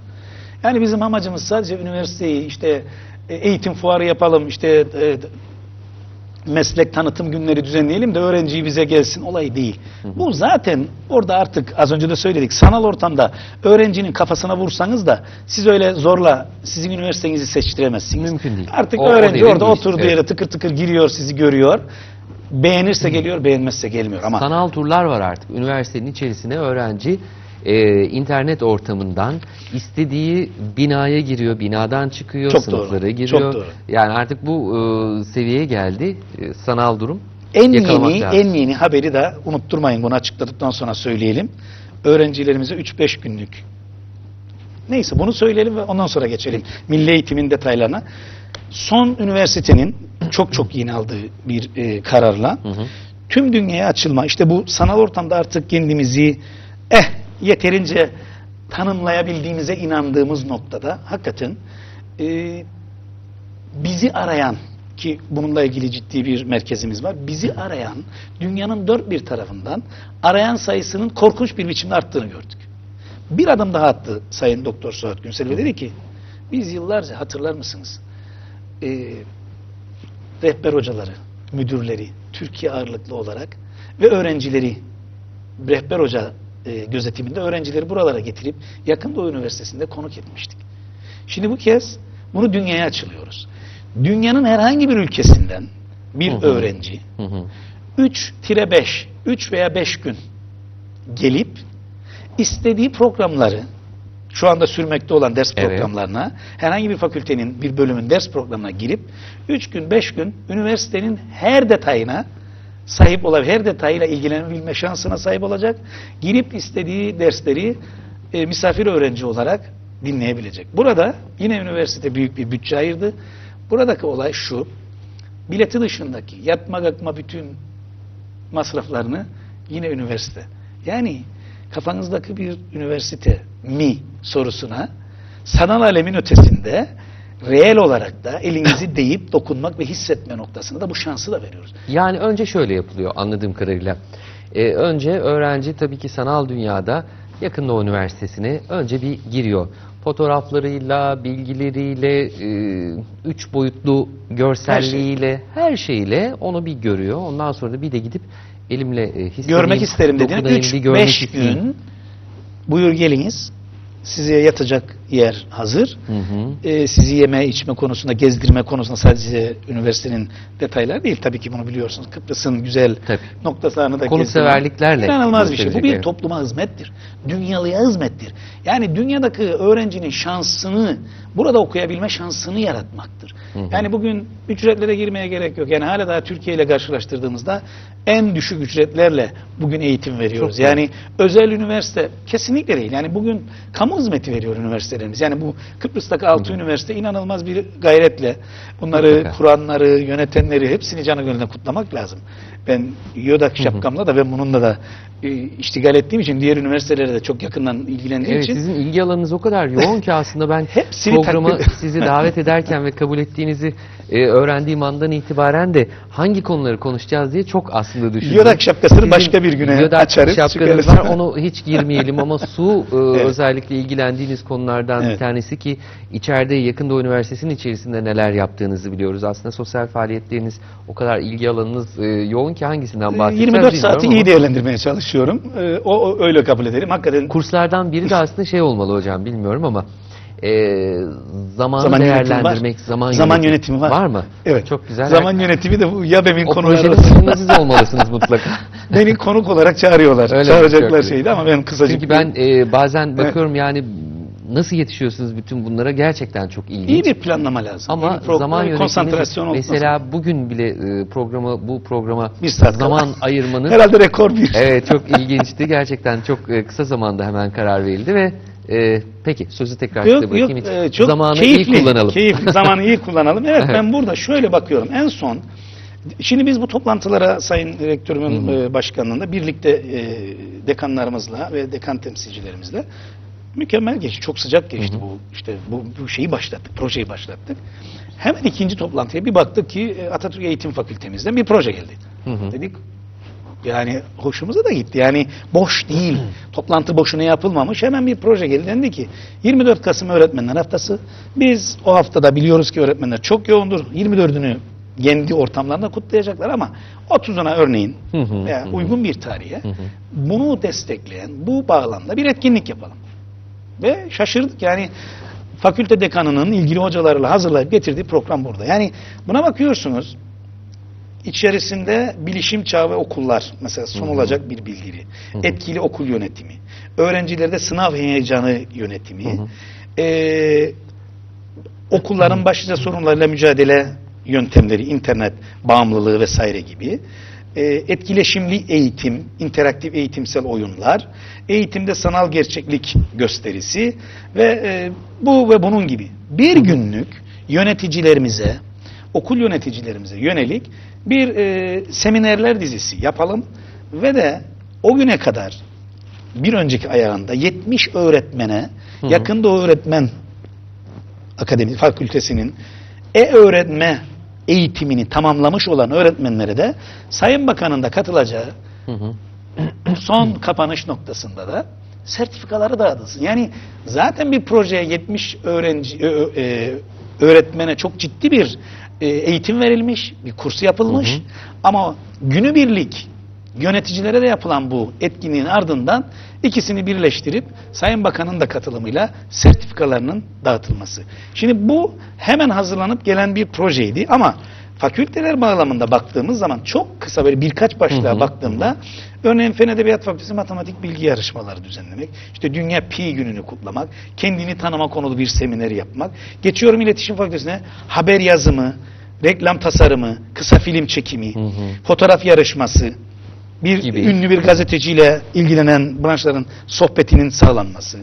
Yani bizim amacımız sadece üniversiteyi işte e, eğitim fuarı yapalım, işte e, meslek tanıtım günleri düzenleyelim de öğrenci bize gelsin olay değil. Bu zaten orada artık az önce de söyledik sanal ortamda öğrencinin kafasına vursanız da siz öyle zorla sizin üniversitenizi seçtiremezsiniz. Mümkün değil. Artık O- o öğrenci devir orada değişti. oturduğu Evet. yere tıkır tıkır giriyor sizi görüyor. Beğenirse geliyor beğenmezse gelmiyor ama Sanal turlar var artık. Üniversitenin içerisine öğrenci e, internet ortamından istediği binaya giriyor, binadan çıkıyor, Çok doğru, sınıflara çok giriyor. doğru. Yani artık bu e, seviyeye geldi. E, sanal durum. En Yakalamak yeni, lazım. en yeni haberi de unutturmayın bunu açıkladıktan sonra söyleyelim. Öğrencilerimize 3-5 günlük. Neyse bunu söyleyelim ve ondan sonra geçelim. Milli eğitimin detaylarına. Son üniversitenin çok çok yeni aldığı bir e, kararla Hı hı. tüm dünyaya açılma. İşte bu sanal ortamda artık kendimizi eh yeterince tanımlayabildiğimize inandığımız noktada hakikaten e, bizi arayan ki bununla ilgili ciddi bir merkezimiz var. Bizi arayan dünyanın dört bir tarafından arayan sayısının korkunç bir biçimde arttığını gördük. Bir adım daha attı Sayın Doktor Suat Günsel dedi ki biz yıllarca hatırlar mısınız? Ee, rehber hocaları, müdürleri, Türkiye ağırlıklı olarak ve öğrencileri rehber hoca e, gözetiminde öğrencileri buralara getirip Yakın Doğu Üniversitesi'nde konuk etmiştik. Şimdi bu kez bunu dünyaya açılıyoruz. Dünyanın herhangi bir ülkesinden bir Hı hı. öğrenci Hı hı. 3-5, 3 veya 5 gün gelip istediği programları şu anda sürmekte olan ders Evet. programlarına, herhangi bir fakültenin bir bölümün ders programına girip 3 gün 5 gün üniversitenin her detayına sahip olabilir, her detayıyla ilgilenebilme şansına sahip olacak. Girip istediği dersleri e, misafir öğrenci olarak dinleyebilecek. Burada yine üniversite büyük bir bütçe ayırdı. Buradaki olay şu, bileti dışındaki yatma kalkma bütün masraflarını yine üniversite. Yani kafanızdaki bir üniversite mi sorusuna sanal alemin ötesinde reel olarak da elinizi deyip dokunmak ve hissetme noktasında da bu şansı da veriyoruz. Yani önce şöyle yapılıyor anladığım kadarıyla. Ee, önce öğrenci tabii ki sanal dünyada yakın Doğu Üniversitesi'ne önce bir giriyor. Fotoğraflarıyla, bilgileriyle, e, üç boyutlu görselliğiyle, her şeyle onu bir görüyor. Ondan sonra da bir de gidip elimle e, hissedeyim, Görmek isterim görmek 3-5 isteyeyim. gün buyur geliniz size yatacak yer hazır. Hı hı. Ee, sizi yeme içme konusunda, gezdirme konusunda sadece üniversitenin detayları değil. Tabii ki bunu biliyorsunuz. Kıbrıs'ın güzel Tabii. noktalarını da Konukseverliklerle İnanılmaz bir şey. Bu bir topluma hizmettir. Dünyalıya hizmettir. Yani dünyadaki öğrencinin şansını, burada okuyabilme şansını yaratmaktır. Hı hı. Yani bugün ücretlere girmeye gerek yok. Yani hala daha Türkiye ile karşılaştırdığımızda en düşük ücretlerle bugün eğitim veriyoruz. Çok yani özel üniversite kesinlikle değil. Yani bugün kamu hizmeti veriyor üniversitelerimiz. Yani bu Kıbrıs'taki altı üniversite inanılmaz bir gayretle bunları Mutlaka. kuranları, yönetenleri hepsini canı gönülden kutlamak lazım. Ben Yodak şapkamla da ve bununla da e, iştigal ettiğim için diğer üniversitelere de çok yakından ilgilendiğim Evet için sizin ilgi alanınız o kadar yoğun ki aslında ben Hepsini programa takdir- sizi davet ederken ve kabul ettiğinizi e, öğrendiğim andan itibaren de hangi konuları konuşacağız diye çok aslında düşündüm. Yodak şapkasını Sizin başka bir güne Yodak açarız, şapkanız çıkarız. var onu hiç girmeyelim ama su e, Evet. özellikle ilgilendiğiniz konulardan bir Evet. tanesi ki içeride Yakın Doğu Üniversitesi'nin içerisinde neler yaptığınızı biliyoruz. Aslında sosyal faaliyetleriniz o kadar ilgi alanınız e, yoğun ki hangisinden Ee, bahsedeceğiz 24 bilmiyorum saati ama- iyi değerlendirmeye çalışıyorum. Ee, O, o öyle kabul ederim. Hakikaten Kurslardan biri de aslında şey olmalı hocam bilmiyorum ama e, zamanı Zaman yönetimi değerlendirmek, var. zaman, Zaman yönetimi var. Var mı? Evet. Çok güzel. Zaman yönetimi de bu YABEM'in o konuları projenin arasında. başında siz olmalısınız mutlaka. Beni konuk olarak çağırıyorlar. Öyle? Çağıracaklar şeydi ama ben kısacık Çünkü ben e, bazen Evet. bakıyorum yani nasıl yetişiyorsunuz bütün bunlara gerçekten çok ilginç. iyi bir planlama lazım. Ama bir zaman yönetiminiz konsantrasyon olması. mesela bugün bile e, programı bu programa Bir saat zaman kala. ayırmanız Herhalde rekor bir. Evet çok ilginçti. Gerçekten çok e, kısa zamanda hemen karar verildi ve e, peki sözü tekrar size Yok bırakayım. yok e, çok Zamanı keyifli, iyi kullanalım. Keyifli, zamanı iyi kullanalım. Evet Evet. ben burada şöyle bakıyorum. En son Şimdi biz bu toplantılara Sayın Rektörümün e, başkanlığında birlikte e, dekanlarımızla ve dekan temsilcilerimizle mükemmel geçti. Çok sıcak geçti bu işte bu, bu şeyi başlattık, projeyi başlattık. Hemen ikinci toplantıya bir baktık ki e, Atatürk Eğitim Fakültemizden bir proje geldi. Hı hı. Dedik yani hoşumuza da gitti. Yani boş değil. Toplantı boşuna yapılmamış. Hemen bir proje geldi. Dendi ki 24 Kasım Öğretmenler Haftası. Biz o haftada biliyoruz ki öğretmenler çok yoğundur. 24'ünü kendi ortamlarında kutlayacaklar ama 30'una örneğin Hı hı, veya hı hı. uygun bir tarihe hı. bunu destekleyen bu bağlamda bir etkinlik yapalım. Ve şaşırdık yani fakülte dekanının ilgili hocalarla hazırlayıp getirdiği program burada. Yani buna bakıyorsunuz içerisinde bilişim çağı ve okullar mesela sunulacak bir bildiri. Etkili okul yönetimi. Öğrencilerde sınav heyecanı yönetimi. Hı hı. Ee, okulların başlıca sorunlarıyla mücadele yöntemleri, internet bağımlılığı vesaire gibi. Ee, etkileşimli eğitim, interaktif eğitimsel oyunlar, eğitimde sanal gerçeklik gösterisi ve e, bu ve bunun gibi bir günlük yöneticilerimize, okul yöneticilerimize yönelik bir e, seminerler dizisi yapalım ve de o güne kadar bir önceki ayağında 70 öğretmene hı. yakında öğretmen akademi fakültesinin e-öğretme eğitimini tamamlamış olan öğretmenlere de Sayın Bakan'ın da katılacağı Hı hı. son kapanış noktasında da sertifikaları dağıtılsın. Yani zaten bir projeye 70 öğrenci ö- e, öğretmene çok ciddi bir e, eğitim verilmiş, bir kursu yapılmış. Hı hı. Ama günübirlik yöneticilere de yapılan bu etkinliğin ardından ikisini birleştirip Sayın Bakan'ın da katılımıyla sertifikalarının dağıtılması. Şimdi bu hemen hazırlanıp gelen bir projeydi ama fakülteler bağlamında baktığımız zaman çok kısa böyle birkaç başlığa Hı hı, baktığımda örneğin Fen Edebiyat Fakültesi matematik bilgi yarışmaları düzenlemek, işte Dünya Pi gününü kutlamak, kendini tanıma konulu bir seminer yapmak. Geçiyorum İletişim Fakültesine haber yazımı, reklam tasarımı, kısa film çekimi, Hı hı. fotoğraf yarışması, bir Gibi. ünlü bir gazeteciyle ilgilenen branşların sohbetinin sağlanması.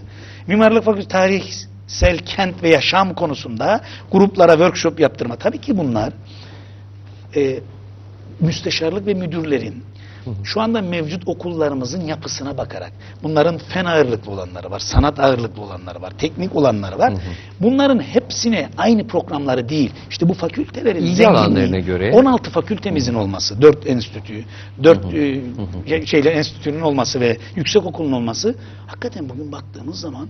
Mimarlık Fakültesi tarihsel kent ve yaşam konusunda gruplara workshop yaptırma. Tabii ki bunlar e, müsteşarlık ve müdürlerin şu anda mevcut okullarımızın yapısına bakarak bunların fen ağırlıklı olanları var, sanat ağırlıklı olanları var, teknik olanları var. Bunların hepsine aynı programları değil. İşte bu fakültelerin İlgi zenginliği, göre. 16 fakültemizin olması, 4 enstitü, 4 e, şeyler enstitünün olması ve yüksek okulun olması hakikaten bugün baktığımız zaman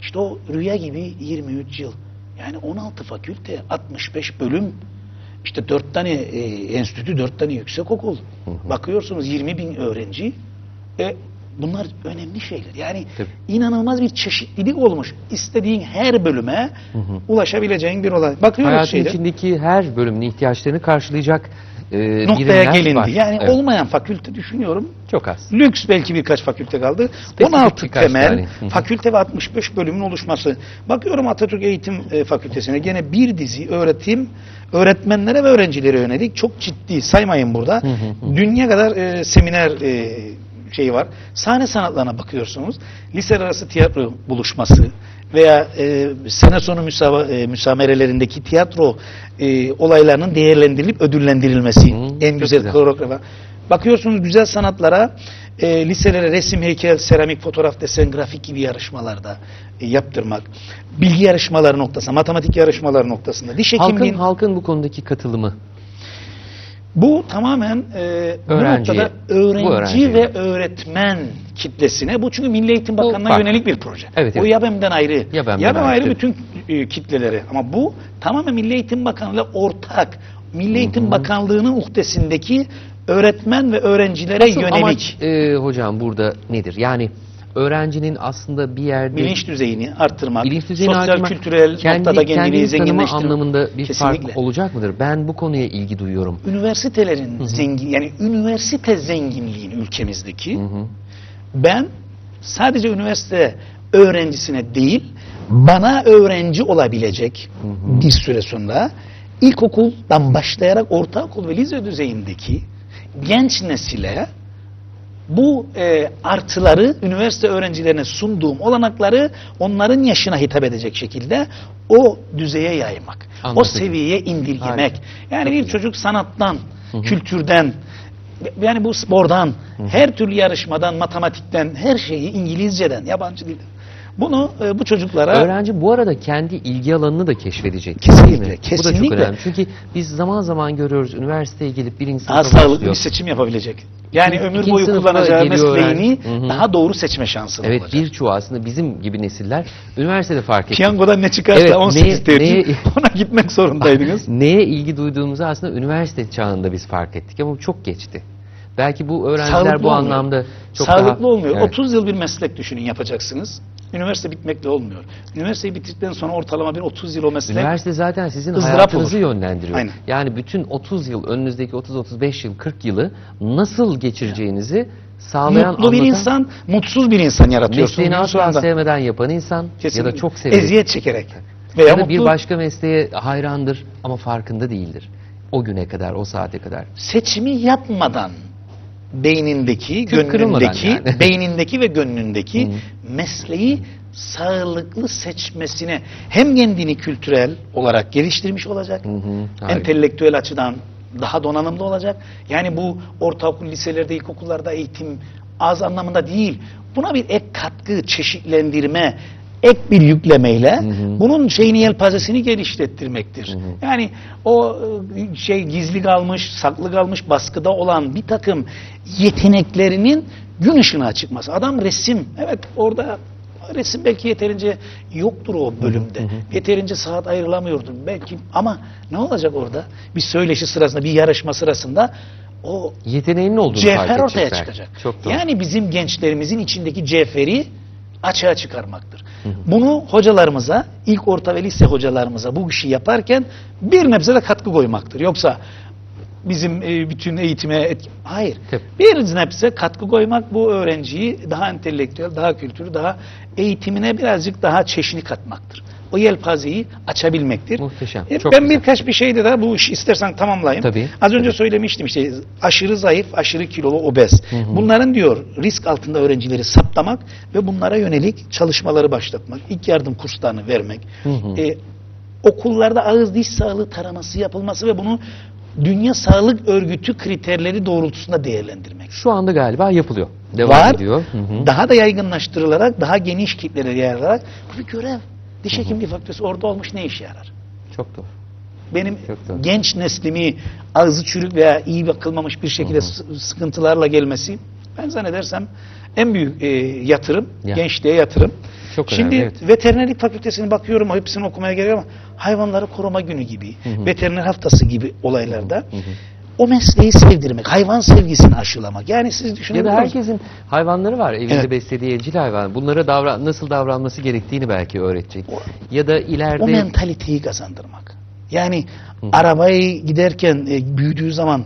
işte o rüya gibi 23 yıl. Yani 16 fakülte, 65 bölüm, işte 4 tane e, enstitü, 4 tane yüksek okul. Bakıyorsunuz 20 bin öğrenci. E, bunlar önemli şeyler. Yani Tabii. inanılmaz bir çeşitlilik olmuş. İstediğin her bölüme ulaşabileceğin bir olay. Bakıyoruz Hayatın şeyde. içindeki her bölümün ihtiyaçlarını karşılayacak e, noktaya gelindi. var. Yani Evet, olmayan fakülte düşünüyorum. çok az. Lüks belki birkaç fakülte kaldı. Spesifik 16 birkaç temel fakülte ve 65 bölümün oluşması. Bakıyorum Atatürk Eğitim e, Fakültesine gene bir dizi öğretim öğretmenlere ve öğrencilere yönelik çok ciddi saymayın burada. Dünya kadar e, seminer e, şeyi var. Sahne sanatlarına bakıyorsunuz. Liseler arası tiyatro buluşması veya e, sene sonu müsava, e, müsamerelerindeki tiyatro e, olaylarının değerlendirilip ödüllendirilmesi. Hı, en güzel güzel. koreografa. Bakıyorsunuz güzel sanatlara e, liselere resim, heykel, seramik, fotoğraf, desen, grafik gibi yarışmalarda e, yaptırmak. Bilgi yarışmaları noktasında, matematik yarışmaları noktasında. Diş Halkın, hekimliğin halkın bu konudaki katılımı. Bu tamamen e, bu Öğrenciye, noktada bu öğrenci ve öğretmen kitlesine bu çünkü Milli Eğitim Bakanlığı'na farklı. yönelik bir proje. Evet, o evet. YABEM'den ayrı. YABEM'den YABEM ayrı, bütün e, kitleleri ama bu tamamen Milli Eğitim Bakanlığı'yla ortak. Milli Eğitim Bakanlığı'nın uhdesindeki öğretmen ve öğrencilere Asıl yönelik amaç e, hocam burada nedir? Yani öğrencinin aslında bir yerde bilinç düzeyini arttırmak, bilinç düzeyini sosyal arttırmak, kültürel kendi, noktada kendini zenginleştirmek. anlamında bir Kesinlikle. fark olacak mıdır? Ben bu konuya ilgi duyuyorum. Üniversitelerin zengin yani üniversite zenginliğin ülkemizdeki Hı hı. ben sadece üniversite öğrencisine değil bana öğrenci olabilecek bir süre sonra ilkokuldan başlayarak ortaokul ve lise düzeyindeki genç nesile bu e, artıları üniversite öğrencilerine sunduğum olanakları onların yaşına hitap edecek şekilde o düzeye yaymak. O Anladım. seviyeye indirgemek. Harika. Yani bir çocuk sanattan, kültürden, yani bu spordan, her türlü yarışmadan, matematikten, her şeyi İngilizceden, yabancı dilden. Bunu e, bu çocuklara Öğrenci bu arada kendi ilgi alanını da keşfedecek. Kesinlikle, değil mi? Bu da çok kesinlikle. önemli. Çünkü biz zaman zaman görüyoruz üniversiteye gelip birinci daha sınıfa sağlıklı başlıyor. bir seçim yapabilecek. Yani İkinci ömür boyu kullanacağı mesleğini daha doğru seçme şansı Evet olacak. birçoğu aslında bizim gibi nesiller üniversitede fark etti. Piyangodan ne çıkarsa Evet, 18 neye- ona gitmek zorundaydınız. Neye ilgi duyduğumuzu aslında üniversite çağında biz fark ettik ama bu çok geçti. Belki bu öğrenciler Sağlıklı bu olmuyor. anlamda çok Sağlıklı daha... olmuyor. Evet. 30 yıl bir meslek düşünün yapacaksınız. Üniversite bitmekle olmuyor. Üniversiteyi bitirdikten sonra ortalama bir 30 yıl o meslek Üniversite zaten sizin hayatınızı olur. yönlendiriyor. Aynen. Yani bütün 30 yıl, önünüzdeki 30-35 yıl, 40 yılı nasıl geçireceğinizi sağlayan, mutlu bir anlatan, insan, mutsuz bir insan yaratıyorsunuz. mesleğini asla sevmeden yapan insan Kesinlikle. ya da çok severek Eziyet çekerek. Veya ya da bir mutlu başka mesleğe hayrandır ama farkında değildir. O güne kadar, o saate kadar. seçimi yapmadan beynindeki, gönlündeki, yani. beynindeki ve gönlündeki mesleği sağlıklı seçmesine hem kendini kültürel olarak geliştirmiş olacak, Hı hı, harika. entelektüel açıdan daha donanımlı olacak. Yani bu ortaokul, liselerde, ilkokullarda eğitim az anlamında değil. Buna bir ek katkı, çeşitlendirme, ek bir yüklemeyle bunun şeyini yelpazesini genişlettirmektir. Yani o e, şey gizli kalmış, saklı kalmış, baskıda olan bir takım yeteneklerinin gün ışığına çıkması. Adam resim, evet orada resim belki yeterince yoktur o bölümde. Yeterince saat ayrılamıyordur belki ama ne olacak orada? Bir söyleşi sırasında, bir yarışma sırasında o Yeteneğinin olduğunu cevher ortaya çıkacak. Çok doğru. Yani bizim gençlerimizin içindeki cevheri açığa çıkarmaktır. Bunu hocalarımıza, ilk orta ve lise hocalarımıza bu işi yaparken bir nebze de katkı koymaktır. Yoksa bizim e, bütün eğitime etki... Hayır. Tabii. Bir nebze katkı koymak bu öğrenciyi daha entelektüel, daha kültürlü, daha eğitimine birazcık daha çeşni katmaktır. O yelpazeyi açabilmektir. Muhteşem, E, çok ben güzel. birkaç bir şeyde de bu işi istersen tamamlayayım. Tabii. Az önce söylemiştim işte aşırı zayıf, aşırı kilolu, obez. Bunların diyor risk altında öğrencileri saptamak ve bunlara yönelik çalışmaları başlatmak, ilk yardım kurslarını vermek, hı. e, okullarda ağız diş sağlığı taraması yapılması ve bunu Dünya Sağlık Örgütü kriterleri doğrultusunda değerlendirmek. Şu anda galiba yapılıyor. Devam Var. ediyor. Hı hı. Daha da yaygınlaştırılarak, daha geniş kitlere yayılarak bu bir görev. Diş hekimliği fakültesi orada olmuş ne işe yarar? Çok doğru. benim Çok doğru. genç neslimi ağzı çürük veya iyi bakılmamış bir şekilde s- sıkıntılarla gelmesi ben zannedersem en büyük e, yatırım, Ya. gençliğe yatırım. Çok Şimdi önemli, evet. veterinerlik fakültesine bakıyorum, hepsini okumaya gerek ama hayvanları koruma günü gibi, veteriner haftası gibi olaylarda o mesleği sevdirmek, hayvan sevgisini aşılamak. Yani siz Ya düşünebiliyor musunuz? herkesin hayvanları var. Evinde Evet. beslediği evcil hayvan. Bunlara davran nasıl davranması gerektiğini belki öğretecek. Ya da ileride O mentaliteyi kazandırmak. Yani arabayı giderken e, büyüdüğü zaman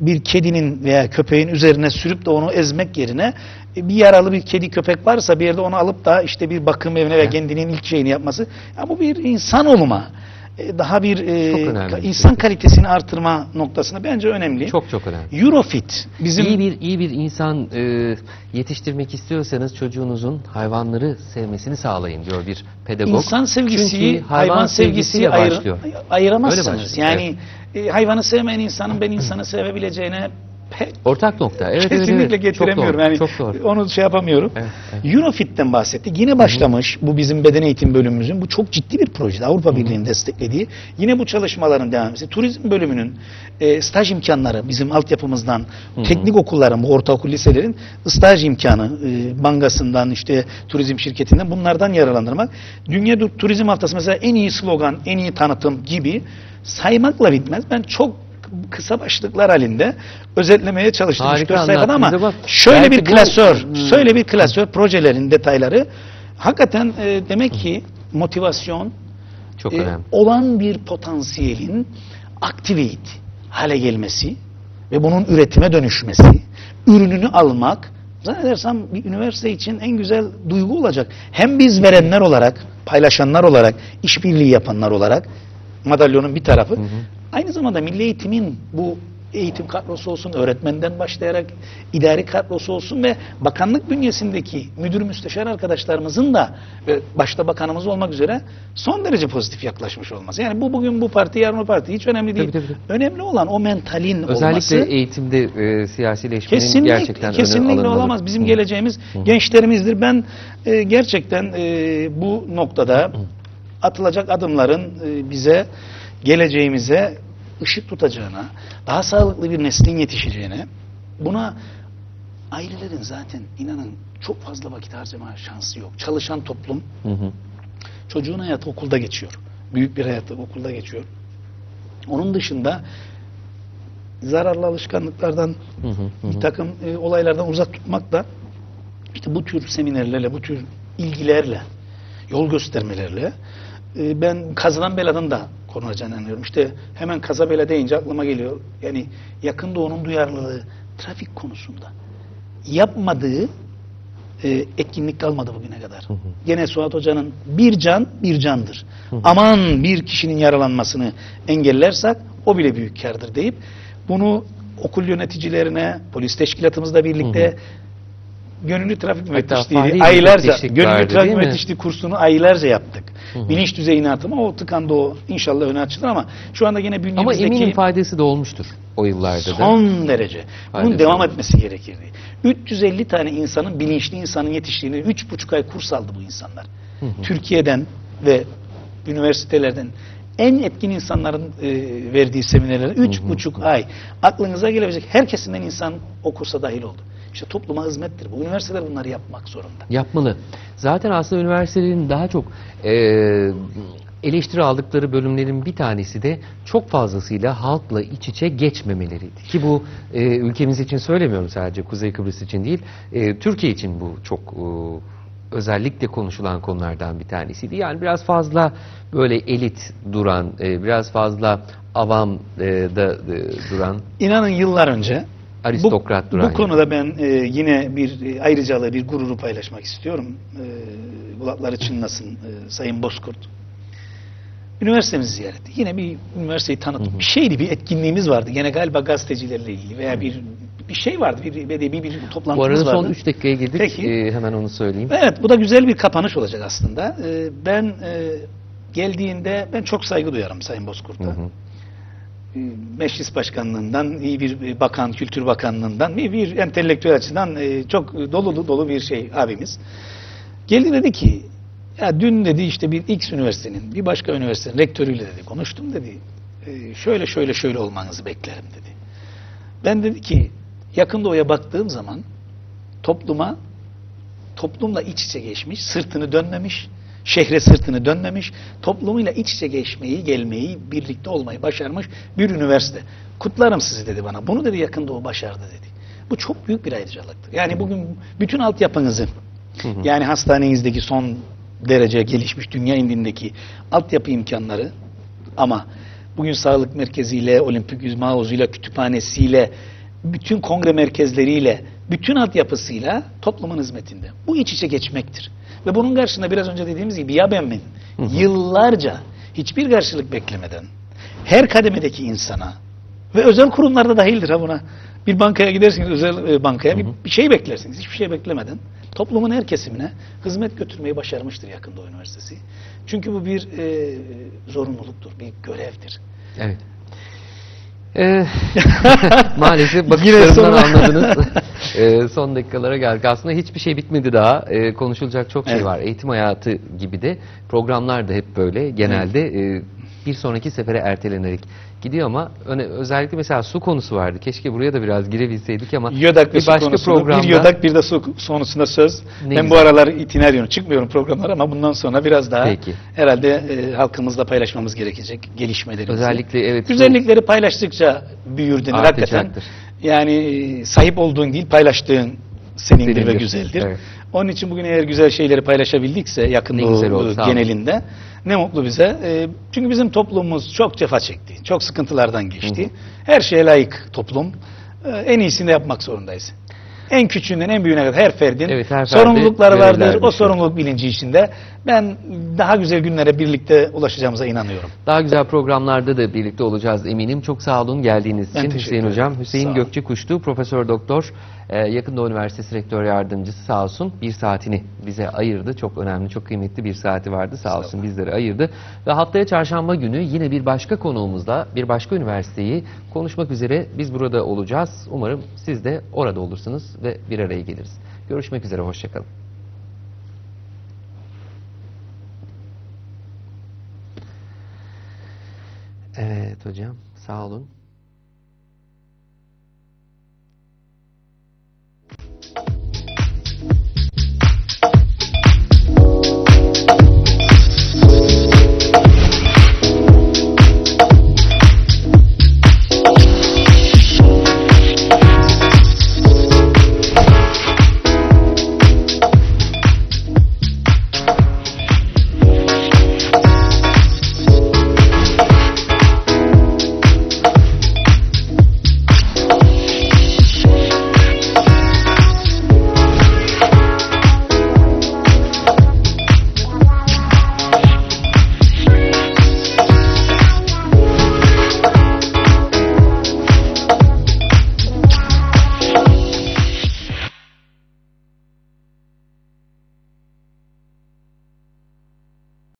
bir kedinin veya köpeğin üzerine sürüp de onu ezmek yerine e, bir yaralı bir kedi köpek varsa bir yerde onu alıp da işte bir bakım evine ve kendinin ilk şeyini yapması. Ya bu bir insan olma. E, Daha bir e, bir insan şey. kalitesini artırma noktasında bence önemli. çok çok önemli. Eurofit bizim İyi bir iyi bir insan e, yetiştirmek istiyorsanız çocuğunuzun hayvanları sevmesini sağlayın diyor bir pedagog. İnsan sevgisi, Çünkü hayvan, sevgisi sevgisiyle ayır- başlıyor. ayıramazsınız. Yani e, hayvanı sevmeyen insanın ben insanı sevebileceğine Ortak nokta. Evet, evet, kesinlikle evet. getiremiyorum. Çok doğru. yani çok doğru. onu şey yapamıyorum. Evet, evet. Eurofit'ten bahsettik. Yine başlamış bu bizim beden eğitim bölümümüzün. Bu çok ciddi bir proje. Avrupa Birliği'nin desteklediği. Yine bu çalışmaların devam etmesi. Turizm bölümünün e, staj imkanları bizim altyapımızdan teknik okulların, bu ortaokul liselerin staj imkanı e, bankasından işte turizm şirketinden bunlardan yararlandırmak. Dünya Turizm Haftası mesela en iyi slogan, en iyi tanıtım gibi saymakla bitmez. Ben çok kısa başlıklar halinde özetlemeye çalıştım Harika 3-4 sayfada ama ama şöyle bir bu- klasör, Hmm. şöyle bir klasör projelerin detayları hakikaten e, demek ki motivasyon Çok e, önemli. olan bir potansiyelin activate hale gelmesi ve bunun üretime dönüşmesi, ürününü almak zannedersem bir üniversite için en güzel duygu olacak. Hem biz verenler olarak, paylaşanlar olarak, işbirliği yapanlar olarak madalyonun bir tarafı. Aynı zamanda milli eğitimin bu eğitim kadrosu olsun, öğretmenden başlayarak idari kadrosu olsun ve bakanlık bünyesindeki müdür müsteşar arkadaşlarımızın da ve başta bakanımız olmak üzere son derece pozitif yaklaşmış olması. Yani bu bugün bu parti, yarın o parti hiç önemli değil. Tabii, tabii, Önemli olan o mentalin Özellikle olması. eğitimde e, siyasileşmenin Kesinlikle, gerçekten kesinlikle olamaz. Bizim Hı. geleceğimiz gençlerimizdir. Ben e, gerçekten e, bu noktada atılacak adımların e, bize geleceğimize ışık tutacağına, daha sağlıklı bir neslin yetişeceğine, buna ailelerin zaten inanın çok fazla vakit harcama şansı yok. Çalışan toplum Hı hı. çocuğun hayatı okulda geçiyor. Büyük bir hayatı okulda geçiyor. Onun dışında zararlı alışkanlıklardan Hı hı, hı bir takım e, olaylardan uzak tutmak da işte bu tür seminerlerle, bu tür ilgilerle, yol göstermelerle e, ben kazanan beladan da konulacağını inanıyorum. İşte hemen kaza bela deyince aklıma geliyor. Yani yakın doğunun duyarlılığı trafik konusunda yapmadığı e, etkinlik kalmadı bugüne kadar. Gene Suat Hoca'nın bir can bir candır. Aman bir kişinin yaralanmasını engellersek o bile büyük kârdır deyip bunu okul yöneticilerine, polis teşkilatımızla birlikte gönüllü trafik müfettişliği aylarca gönüllü trafik müfettişliği kursunu aylarca yaptık. Bilinç düzeyini artırma o tıkandı o inşallah öne açılır ama şu anda yine Ama bünyemizdeki eminim faydası da olmuştur o yıllarda da. Son derece. Bunun devam öyle. etmesi gerekirdi. 350 tane insanın, bilinçli insanın yetiştiğini 3,5 ay kurs aldı bu insanlar. Türkiye'den ve üniversitelerden en etkin insanların e, verdiği seminerlere 3,5 ay aklınıza gelebilecek herkesinden insan o kursa dahil oldu. İşte topluma hizmettir bu. Üniversiteler bunları yapmak zorunda. Yapmalı. Zaten aslında üniversitelerin daha çok e, eleştiri aldıkları bölümlerin bir tanesi de çok fazlasıyla halkla iç içe geçmemeleriydi. Ki bu e, ülkemiz için söylemiyorum sadece Kuzey Kıbrıs için değil, e, Türkiye için bu çok e, özellikle konuşulan konulardan bir tanesiydi. Yani biraz fazla böyle elit duran, e, biraz fazla avam e, da e, duran, İnanın yıllar önce aristokrat bu, duran. bu konuda ben e, yine bir e, ayrıcalığı, bir gururu paylaşmak istiyorum. E, kulakları çınlasın e, Sayın Bozkurt. Üniversitemizi ziyaret etti. Yine bir üniversiteyi tanıttık. Bir şeydi, bir etkinliğimiz vardı. Gene galiba gazetecilerle ilgili veya bir bir şey vardı, bir bir, bir, bir Bu toplantımız arada vardı. son 3 dakikaya girdik. Peki. E, hemen onu söyleyeyim. Evet, bu da güzel bir kapanış olacak aslında. Ee, ben e, geldiğinde ben çok saygı duyarım Sayın Bozkurt'a. Hı hı. Ee, Meclis Başkanlığından, iyi bir e, bakan, Kültür Bakanlığından, bir, bir entelektüel açıdan e, çok dolu dolu bir şey abimiz. Geldi dedi ki, ya dün dedi işte bir X üniversitenin, bir başka üniversitenin rektörüyle dedi konuştum dedi. "E, şöyle şöyle şöyle olmanızı beklerim dedi. Ben dedi ki, yakın doğuya baktığım zaman topluma toplumla iç içe geçmiş, sırtını dönmemiş, şehre sırtını dönmemiş, toplumuyla iç içe geçmeyi, gelmeyi, birlikte olmayı başarmış bir üniversite. Kutlarım sizi dedi bana. Bunu dedi yakın doğu başardı dedi. Bu çok büyük bir ayrıcalıktır. Yani bugün bütün altyapınızı, yani hastanenizdeki son derece gelişmiş dünya indindeki altyapı imkanları ama bugün sağlık merkeziyle, olimpik yüzme havuzuyla, kütüphanesiyle, bütün kongre merkezleriyle, bütün altyapısıyla toplumun hizmetinde. Bu iç içe geçmektir. Ve bunun karşısında biraz önce dediğimiz gibi ya ben min yıllarca hiçbir karşılık beklemeden her kademedeki insana ve özel kurumlarda dahildir ha buna. Bir bankaya gidersiniz özel e, bankaya bir, bir şey beklersiniz. Hiçbir şey beklemeden toplumun her kesimine hizmet götürmeyi başarmıştır Yakın Doğu Üniversitesi. Çünkü bu bir e, zorunluluktur, bir görevdir. Evet. Ee, maalesef bakışlarımdan anladınız. Ee, son dakikalara geldik. Aslında hiçbir şey bitmedi daha. Ee, konuşulacak çok şey Evet. var. Eğitim hayatı gibi de programlar da hep böyle. Genelde e, bir sonraki sefere ertelenerek gidiyor ama öne, özellikle mesela su konusu vardı. Keşke buraya da biraz girebilseydik ama Yodak ve bir su başka konusunda, programda bir yodak bir de su sonrasında söz. Ne ben bu güzel. aralar itineryon çıkmıyorum programlara ama bundan sonra biraz daha Peki. herhalde e, halkımızla paylaşmamız gerekecek gelişmelerimizi. özellikle evet Güzellikleri paylaştıkça büyür denir hakikaten. Yani e, sahip olduğun değil paylaştığın senindir, ve Senindir. güzeldir. Evet. Onun için bugün eğer güzel şeyleri paylaşabildikse yakın Ne doğu güzel oldu, e, sağ olun. genelinde ne mutlu bize. E, çünkü bizim toplumumuz çok cefa çekti. Çok sıkıntılardan geçti. Her şeye layık toplum. E, en iyisini de yapmak zorundayız. En küçüğünden en büyüğüne kadar her ferdin Evet, her sorumlulukları vardır. O sorumluluk bilinci içinde ben daha güzel günlere birlikte ulaşacağımıza inanıyorum. Daha güzel programlarda da birlikte olacağız eminim. Çok sağ olun geldiğiniz Ben için teşekkür Hüseyin ederim. Hocam. Sağ Hüseyin olun. Gökçe Kuştu, Profesör Doktor, e, Yakın Doğu Üniversitesi Rektör Yardımcısı sağ olsun. Bir saatini bize ayırdı. Çok önemli, çok kıymetli bir saati vardı. Sağ olsun bizlere ayırdı. Ve haftaya çarşamba günü yine bir başka konuğumuzla, bir başka üniversiteyi konuşmak üzere biz burada olacağız. Umarım siz de orada olursunuz ve bir araya geliriz. Görüşmek üzere, hoşçakalın. Evet hocam, sağ olun.